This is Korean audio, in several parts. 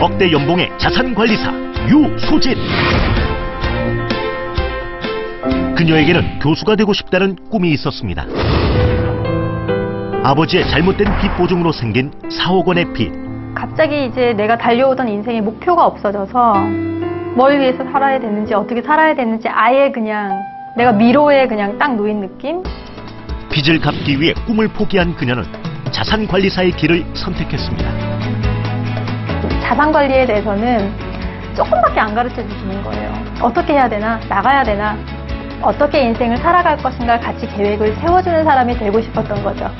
억대 연봉의 자산관리사 유소진. 그녀에게는 교수가 되고 싶다는 꿈이 있었습니다. 아버지의 잘못된 빚 보증으로 생긴 4억 원의 빚. 갑자기 이제 내가 달려오던 인생의 목표가 없어져서 뭘 위해서 살아야 되는지 어떻게 살아야 되는지 아예 그냥 내가 미로에 그냥 딱 놓인 느낌? 빚을 갚기 위해 꿈을 포기한 그녀는 자산관리사의 길을 선택했습니다. 자산 관리에 대해서는 조금밖에 안 가르쳐 주시는 거예요. 어떻게 해야 되나? 나가야 되나? 어떻게 인생을 살아갈 것인가 같이 계획을 세워주는 사람이 되고 싶었던 거죠.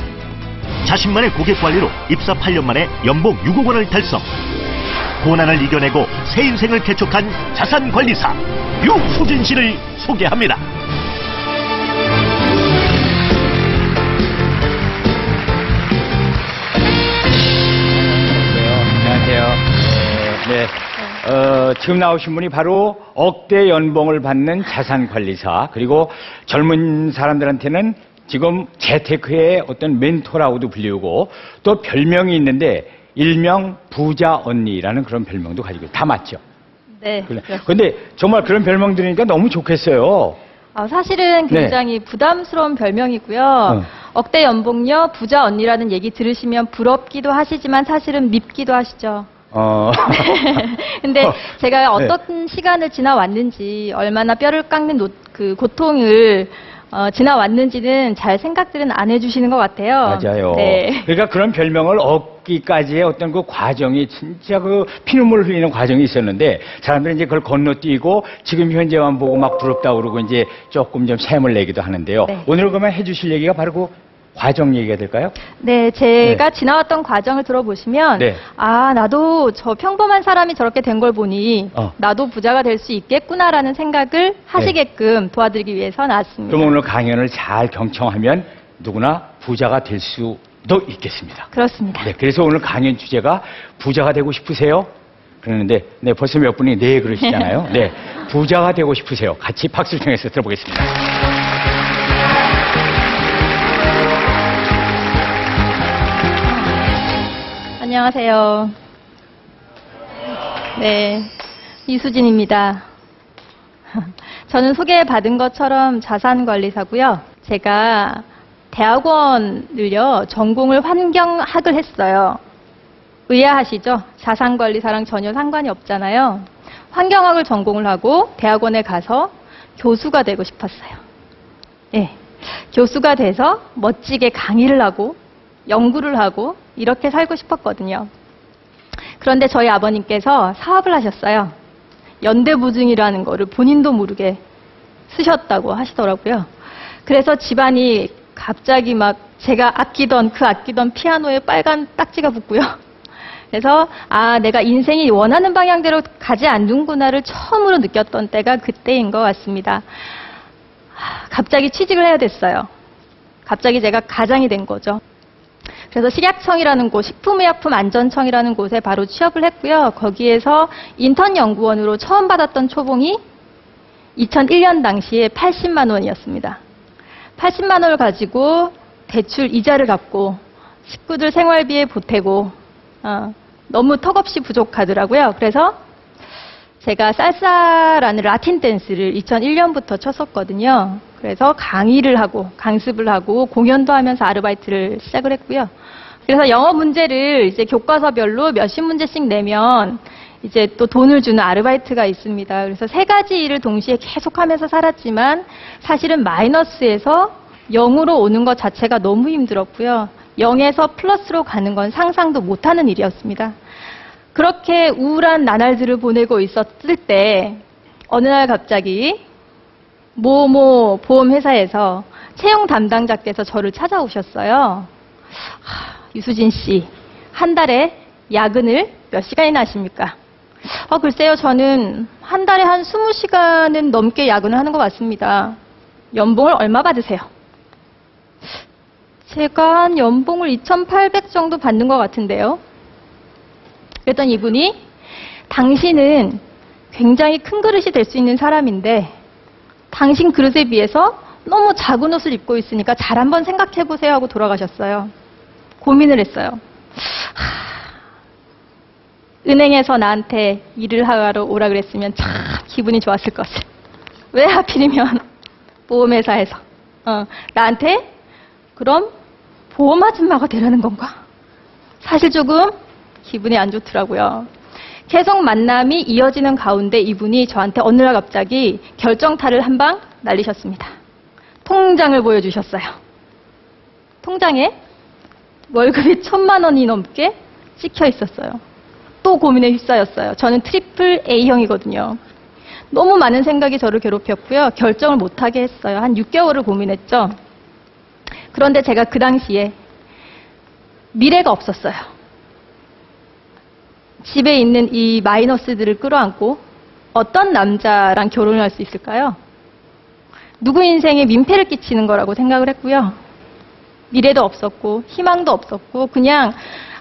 자신만의 고객 관리로 입사 8년 만에 연봉 6억 원을 달성. 고난을 이겨내고 새 인생을 개척한 자산관리사 유소진 씨를 소개합니다. 어, 지금 나오신 분이 바로 억대 연봉을 받는 자산관리사, 그리고 젊은 사람들한테는 지금 재테크의 어떤 멘토라고도 불리우고 또 별명이 있는데 일명 부자 언니라는 그런 별명도 가지고 있다 맞죠? 네. 그런데 정말 그런 별명 들으니까 너무 좋겠어요. 아, 사실은 네. 굉장히 부담스러운 별명이고요. 어. 억대 연봉녀 부자 언니라는 얘기 들으시면 부럽기도 하시지만 사실은 밉기도 하시죠. 어. 근데 어, 제가 네. 어떤 시간을 지나왔는지 얼마나 뼈를 깎는 노- 그 고통을 어, 지나왔는지는 잘 생각들은 안 해주시는 것 같아요. 맞아요. 네. 그러니까 그런 별명을 얻기까지의 어떤 그 과정이 진짜 그 피눈물을 흘리는 과정이 있었는데 사람들이 이제 그걸 건너뛰고 지금 현재만 보고 막 부럽다고 그러고 이제 조금 좀 샘을 내기도 하는데요. 네. 오늘 그러면 해주실 얘기가 바로 그 과정 얘기가 될까요? 네, 제가 지나왔던 과정을 들어보시면 네. 아 나도 저 평범한 사람이 저렇게 된 걸 보니 어. 네. 나도 부자가 될 수 있겠구나라는 생각을 하시게끔 도와드리기 위해서 나왔습니다. 그럼 오늘 강연을 잘 경청하면 누구나 부자가 될 수도 있겠습니다. 그렇습니다. 네, 그래서 오늘 강연 주제가 부자가 되고 싶으세요? 그러는데, 네, 벌써 몇 분이 네 그러시잖아요. 네, 부자가 되고 싶으세요? 같이 박수 청해서 들어보겠습니다. 안녕하세요. 네, 이수진입니다. 저는 소개받은 것처럼 자산관리사고요. 제가 대학원을요, 전공을 환경학을 했어요. 의아하시죠? 자산관리사랑 전혀 상관이 없잖아요. 환경학을 전공을 하고 대학원에 가서 교수가 되고 싶었어요. 예. 교수가 돼서 멋지게 강의를 하고 연구를 하고 이렇게 살고 싶었거든요. 그런데 저희 아버님께서 사업을 하셨어요. 연대보증이라는 거를 본인도 모르게 쓰셨다고 하시더라고요. 그래서 집안이 갑자기 막 제가 아끼던 그 아끼던 피아노에 빨간 딱지가 붙고요. 그래서 아 내가 인생이 원하는 방향대로 가지 않는구나를 처음으로 느꼈던 때가 그때인 것 같습니다. 하, 갑자기 취직을 해야 됐어요. 갑자기 제가 가장이 된 거죠. 그래서 식약청이라는 곳, 식품의약품안전청이라는 곳에 바로 취업을 했고요. 거기에서 인턴 연구원으로 처음 받았던 초봉이 2001년 당시에 80만 원이었습니다. 80만 원을 가지고 대출 이자를 갚고 식구들 생활비에 보태고 어, 너무 턱없이 부족하더라고요. 그래서 제가 살사라는 라틴 댄스를 2001년부터 쳤었거든요. 그래서 강의를 하고 강습을 하고 공연도 하면서 아르바이트를 시작을 했고요. 그래서 영어 문제를 이제 교과서별로 몇십 문제씩 내면 이제 또 돈을 주는 아르바이트가 있습니다. 그래서 세 가지 일을 동시에 계속하면서 살았지만 사실은 마이너스에서 0으로 오는 것 자체가 너무 힘들었고요. 0에서 플러스로 가는 건 상상도 못하는 일이었습니다. 그렇게 우울한 나날들을 보내고 있었을 때 어느 날 갑자기 모모 보험회사에서 채용 담당자께서 저를 찾아오셨어요. 하, 유수진 씨, 한 달에 야근을 몇 시간이나 하십니까? 어, 글쎄요, 저는 한 달에 한 20시간은 넘게 야근을 하는 것 같습니다. 연봉을 얼마 받으세요? 제가 한 연봉을 2,800 정도 받는 것 같은데요. 그랬더니 이분이 당신은 굉장히 큰 그릇이 될 수 있는 사람인데 당신 그릇에 비해서 너무 작은 옷을 입고 있으니까 잘 한번 생각해 보세요 하고 돌아가셨어요. 고민을 했어요. 하, 은행에서 나한테 일을 하러 오라 그랬으면 참 기분이 좋았을 것을. 왜 하필이면 보험회사에서 어, 나한테 그럼 보험 아줌마가 되라는 건가? 사실 조금 기분이 안 좋더라고요. 계속 만남이 이어지는 가운데 이분이 저한테 어느 날 갑자기 결정타를 한 방 날리셨습니다. 통장을 보여주셨어요. 통장에 월급이 천만 원이 넘게 찍혀 있었어요. 또 고민에 휩싸였어요. 저는 트리플 A형이거든요. 너무 많은 생각이 저를 괴롭혔고요. 결정을 못하게 했어요. 한 6개월을 고민했죠. 그런데 제가 그 당시에 미래가 없었어요. 집에 있는 이 마이너스들을 끌어안고 어떤 남자랑 결혼을 할 수 있을까요? 누구 인생에 민폐를 끼치는 거라고 생각을 했고요. 미래도 없었고 희망도 없었고 그냥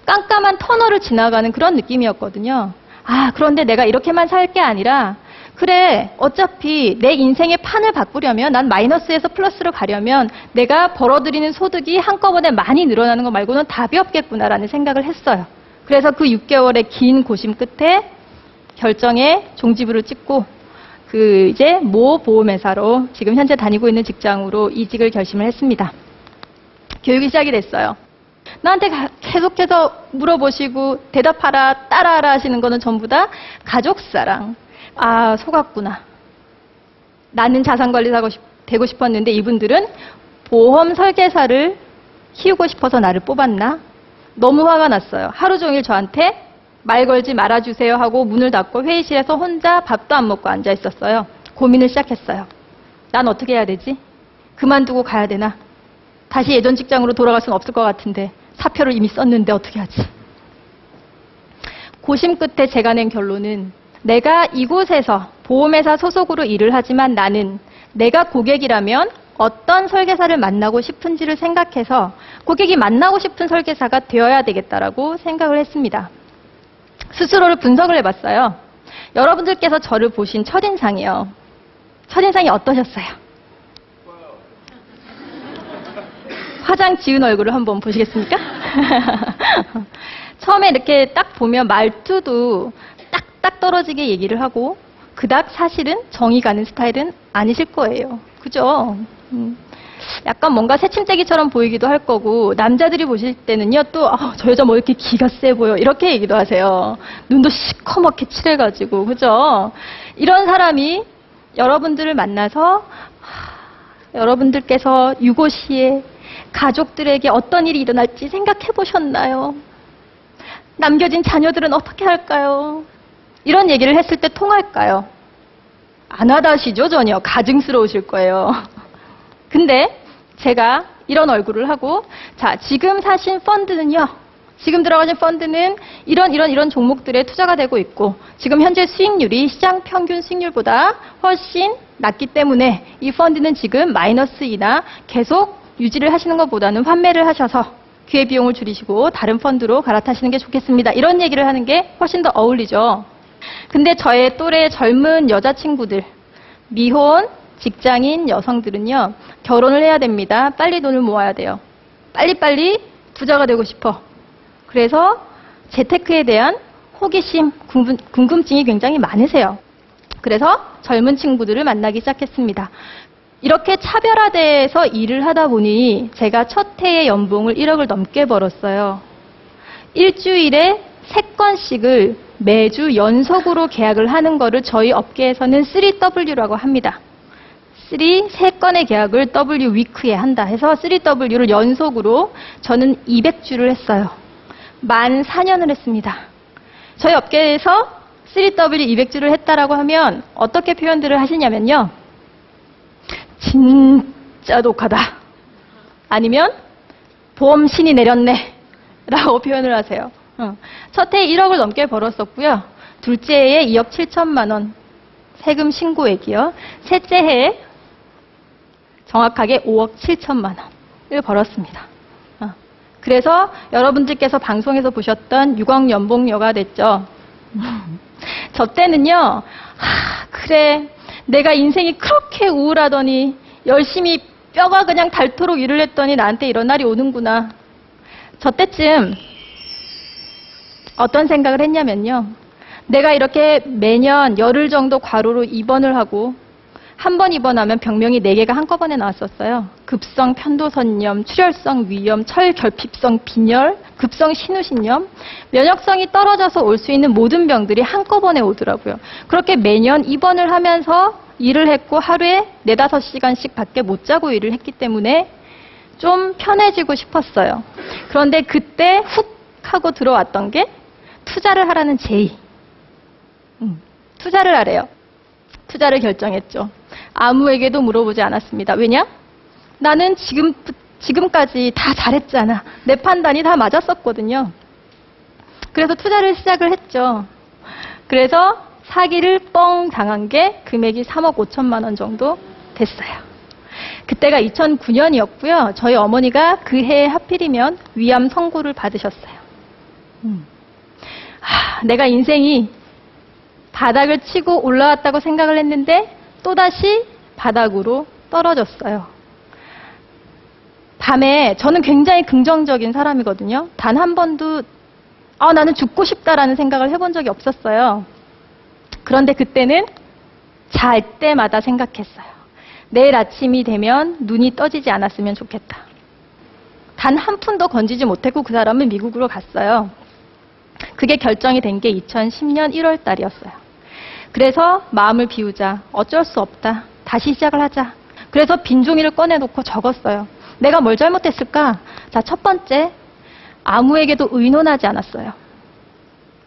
깜깜한 터널을 지나가는 그런 느낌이었거든요. 아, 그런데 내가 이렇게만 살 게 아니라 그래, 어차피 내 인생의 판을 바꾸려면 난 마이너스에서 플러스로 가려면 내가 벌어들이는 소득이 한꺼번에 많이 늘어나는 거 말고는 답이 없겠구나라는 생각을 했어요. 그래서 그 6개월의 긴 고심 끝에 결정에 종지부를 찍고 그 이제 모 보험회사로 지금 현재 다니고 있는 직장으로 이직을 결심을 했습니다. 교육이 시작이 됐어요. 나한테 가- 계속해서 물어보시고 대답하라 따라하라 하시는 거는 전부 다 가족사랑. 아 속았구나. 나는 자산관리사가 싶- 되고 싶었는데 이분들은 보험 설계사를 키우고 싶어서 나를 뽑았나? 너무 화가 났어요. 하루 종일 저한테 말 걸지 말아주세요 하고 문을 닫고 회의실에서 혼자 밥도 안 먹고 앉아 있었어요. 고민을 시작했어요. 난 어떻게 해야 되지? 그만두고 가야 되나? 다시 예전 직장으로 돌아갈 수는 없을 것 같은데 사표를 이미 썼는데 어떻게 하지? 고심 끝에 제가 낸 결론은 내가 이곳에서 보험회사 소속으로 일을 하지만 나는 내가 고객이라면 어떤 설계사를 만나고 싶은지를 생각해서 고객이 만나고 싶은 설계사가 되어야 되겠다라고 생각을 했습니다. 스스로를 분석을 해봤어요. 여러분들께서 저를 보신 첫인상이요. 첫인상이 어떠셨어요? 화장 지은 얼굴을 한번 보시겠습니까? 처음에 이렇게 딱 보면 말투도 딱딱 떨어지게 얘기를 하고 그닥 사실은 정이 가는 스타일은 아니실 거예요. 그죠? 음. 약간 뭔가 새침대기처럼 보이기도 할 거고 남자들이 보실 때는요 또 아, 저 여자 뭐 이렇게 기가 세 보여 이렇게 얘기도 하세요. 눈도 시커멓게 칠해가지고 그죠? 이런 사람이 여러분들을 만나서 하, 여러분들께서 유고 시에 가족들에게 어떤 일이 일어날지 생각해 보셨나요? 남겨진 자녀들은 어떻게 할까요? 이런 얘기를 했을 때 통할까요? 안 하다시죠, 전혀. 가증스러우실 거예요. 근데 제가 이런 얼굴을 하고, 자, 지금 사신 펀드는요, 지금 들어가신 펀드는 이런, 이런, 이런 종목들에 투자가 되고 있고, 지금 현재 수익률이 시장 평균 수익률보다 훨씬 낮기 때문에 이 펀드는 지금 마이너스이나 계속 유지를 하시는 것보다는 환매를 하셔서 기회 비용을 줄이시고 다른 펀드로 갈아타시는 게 좋겠습니다. 이런 얘기를 하는 게 훨씬 더 어울리죠. 근데 저의 또래 젊은 여자친구들, 미혼, 직장인 여성들은요, 결혼을 해야 됩니다. 빨리 돈을 모아야 돼요. 빨리빨리 부자가 되고 싶어. 그래서 재테크에 대한 호기심, 궁금, 궁금증이 굉장히 많으세요. 그래서 젊은 친구들을 만나기 시작했습니다. 이렇게 차별화돼서 일을 하다 보니 제가 첫 해의 연봉을 1억을 넘게 벌었어요. 일주일에 3건씩을 매주 연속으로 계약을 하는 거를 저희 업계에서는 3W라고 합니다. 3, 3건의 계약을 W 위크에 한다 해서 3W를 연속으로 저는 200주를 했어요. 만 4년을 했습니다. 저희 업계에서 3W 200주를 했다라고 하면 어떻게 표현들을 하시냐면요. 진짜 독하다. 아니면 보험 신이 내렸네. 라고 표현을 하세요. 어. 첫해 1억을 넘게 벌었었고요. 둘째 해에 2억 7천만 원 세금 신고액이요. 셋째 해에 정확하게 5억 7천만 원을 벌었습니다. 어. 그래서 여러분들께서 방송에서 보셨던 6억 연봉녀가 됐죠. 저 때는요, 하, 그래, 내가 인생이 그렇게 우울하더니 열심히 뼈가 그냥 닳도록 일을 했더니 나한테 이런 날이 오는구나. 저 때쯤 어떤 생각을 했냐면요. 내가 이렇게 매년 열흘 정도 과로로 입원을 하고 한 번 입원하면 병명이 4개가 한꺼번에 나왔었어요. 급성 편도선염, 출혈성 위염, 철결핍성 빈혈, 급성 신우신염, 면역성이 떨어져서 올 수 있는 모든 병들이 한꺼번에 오더라고요. 그렇게 매년 입원을 하면서 일을 했고 하루에 4, 5시간씩 밖에 못 자고 일을 했기 때문에 좀 편해지고 싶었어요. 그런데 그때 훅 하고 들어왔던 게 투자를 하라는 제의. 음, 투자를 하래요. 투자를 결정했죠. 아무에게도 물어보지 않았습니다. 왜냐? 나는 지금, 지금까지 다 잘했잖아. 내 판단이 다 맞았었거든요. 그래서 투자를 시작을 했죠. 그래서 사기를 뻥 당한 게 금액이 3억 5천만 원 정도 됐어요. 그때가 2009년이었고요. 저희 어머니가 그 해에 하필이면 위암 선고를 받으셨어요. 음. 하, 내가 인생이 바닥을 치고 올라왔다고 생각을 했는데 또다시 바닥으로 떨어졌어요. 밤에 저는 굉장히 긍정적인 사람이거든요. 단 한 번도 아, 나는 죽고 싶다라는 생각을 해본 적이 없었어요. 그런데 그때는 잘 때마다 생각했어요. 내일 아침이 되면 눈이 떠지지 않았으면 좋겠다. 단 한 푼도 건지지 못했고 그 사람은 미국으로 갔어요. 그게 결정이 된 게 2010년 1월 달이었어요. 그래서 마음을 비우자. 어쩔 수 없다. 다시 시작을 하자. 그래서 빈 종이를 꺼내놓고 적었어요. 내가 뭘 잘못했을까? 자, 첫 번째. 아무에게도 의논하지 않았어요.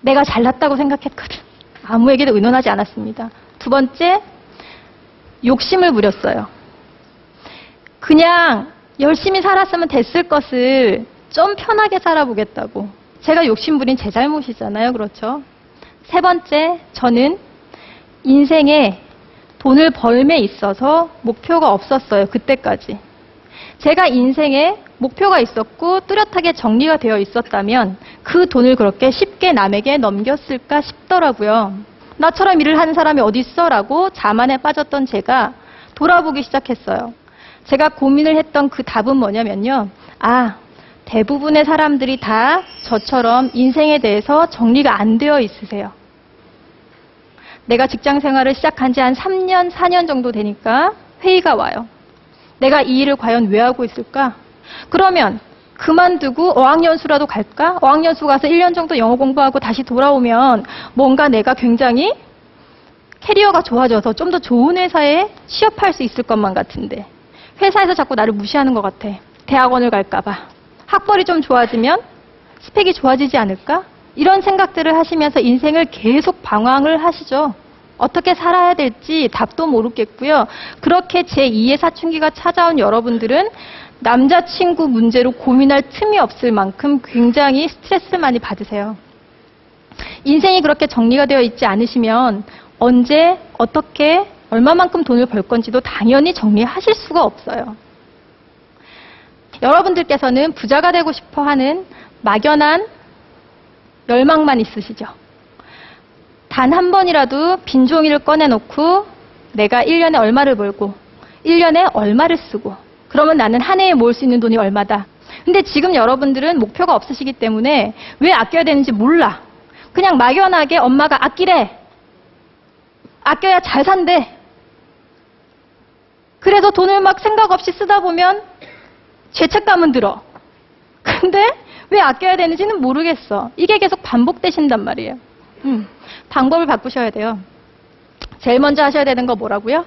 내가 잘났다고 생각했거든. 아무에게도 의논하지 않았습니다. 두 번째, 욕심을 부렸어요. 그냥 열심히 살았으면 됐을 것을 좀 편하게 살아보겠다고. 제가 욕심 부린 제 잘못이잖아요. 그렇죠? 세 번째, 저는 인생에 돈을 벌매 있어서 목표가 없었어요. 그때까지. 제가 인생에 목표가 있었고 뚜렷하게 정리가 되어 있었다면 그 돈을 그렇게 쉽게 남에게 넘겼을까 싶더라고요. 나처럼 일을 하는 사람이 어디 있어라고 자만에 빠졌던 제가 돌아보기 시작했어요. 제가 고민을 했던 그 답은 뭐냐면요. 아, 대부분의 사람들이 다 저처럼 인생에 대해서 정리가 안 되어 있으세요. 내가 직장 생활을 시작한 지 한 3년, 4년 정도 되니까 회의가 와요. 내가 이 일을 과연 왜 하고 있을까? 그러면 그만두고 어학연수라도 갈까? 어학연수 가서 1년 정도 영어 공부하고 다시 돌아오면 뭔가 내가 굉장히 캐리어가 좋아져서 좀 더 좋은 회사에 취업할 수 있을 것만 같은데 회사에서 자꾸 나를 무시하는 것 같아. 대학원을 갈까봐. 학벌이 좀 좋아지면 스펙이 좋아지지 않을까? 이런 생각들을 하시면서 인생을 계속 방황을 하시죠. 어떻게 살아야 될지 답도 모르겠고요. 그렇게 제2의 사춘기가 찾아온 여러분들은 남자친구 문제로 고민할 틈이 없을 만큼 굉장히 스트레스를 많이 받으세요. 인생이 그렇게 정리가 되어 있지 않으시면 언제, 어떻게, 얼마만큼 돈을 벌 건지도 당연히 정리하실 수가 없어요. 여러분들께서는 부자가 되고 싶어 하는 막연한 열망만 있으시죠? 단 한 번이라도 빈 종이를 꺼내놓고 내가 1년에 얼마를 벌고 1년에 얼마를 쓰고 그러면 나는 한 해에 모을 수 있는 돈이 얼마다. 근데 지금 여러분들은 목표가 없으시기 때문에 왜 아껴야 되는지 몰라. 그냥 막연하게 엄마가 아끼래. 아껴야 잘 산대. 그래서 돈을 막 생각 없이 쓰다 보면 죄책감은 들어. 근데 왜 아껴야 되는지는 모르겠어. 이게 계속 반복되신단 말이에요. 음, 방법을 바꾸셔야 돼요. 제일 먼저 하셔야 되는 거 뭐라고요?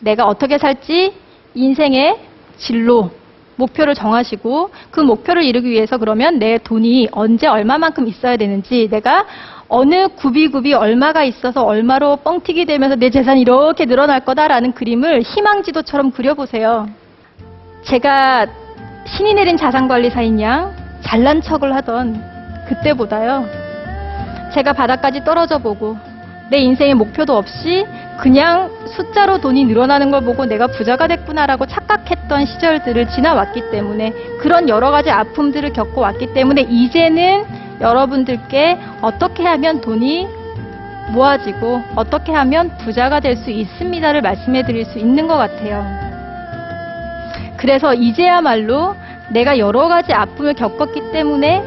내가 어떻게 살지 인생의 진로, 목표를 정하시고 그 목표를 이루기 위해서 그러면 내 돈이 언제 얼마만큼 있어야 되는지 내가 어느 굽이굽이 얼마가 있어서 얼마로 뻥튀기 되면서 내 재산이 이렇게 늘어날 거다라는 그림을 희망지도처럼 그려보세요. 제가 신이 내린 자산관리사인 양 잘난 척을 하던 그때보다요. 제가 바닥까지 떨어져 보고 내 인생의 목표도 없이 그냥 숫자로 돈이 늘어나는 걸 보고 내가 부자가 됐구나라고 착각했던 시절들을 지나왔기 때문에 그런 여러 가지 아픔들을 겪어왔기 때문에 이제는 여러분들께 어떻게 하면 돈이 모아지고 어떻게 하면 부자가 될 수 있습니다를 말씀해 드릴 수 있는 것 같아요. 그래서 이제야말로 내가 여러 가지 아픔을 겪었기 때문에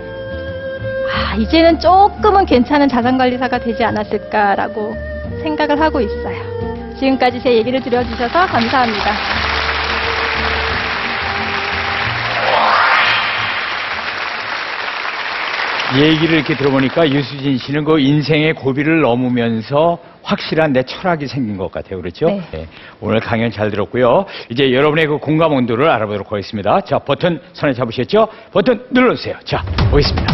아, 이제는 조금은 괜찮은 자산관리사가 되지 않았을까라고 생각을 하고 있어요. 지금까지 제 얘기를 들어주셔서 감사합니다. 얘기를 이렇게 들어보니까 유수진 씨는 그 인생의 고비를 넘으면서 확실한 내 철학이 생긴 것 같아요. 그렇죠? 네. 오늘 강연 잘 들었고요. 이제 여러분의 그 공감 온도를 알아보도록 하겠습니다. 자, 버튼 손에 잡으셨죠? 버튼 눌러주세요. 자, 보겠습니다.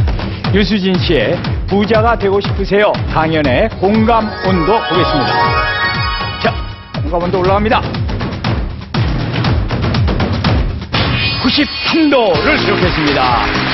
유수진 씨의 부자가 되고 싶으세요? 강연의 공감 온도 보겠습니다. 자, 공감 온도 올라갑니다. 93도를 기록했습니다.